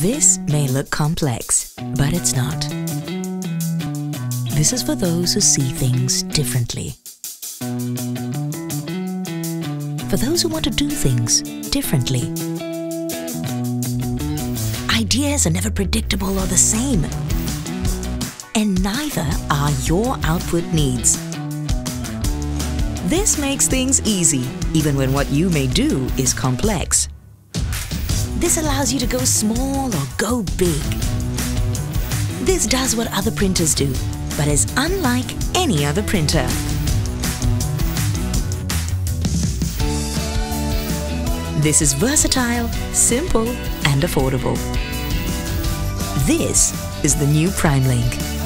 This may look complex, but it's not. This is for those who see things differently. For those who want to do things differently. Ideas are never predictable or the same. And neither are your output needs. This makes things easy, even when what you may do is complex. This allows you to go small or go big. This does what other printers do, but is unlike any other printer. This is versatile, simple, and affordable. This is the new PrimeLink.